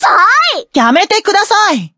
ざいやめてください。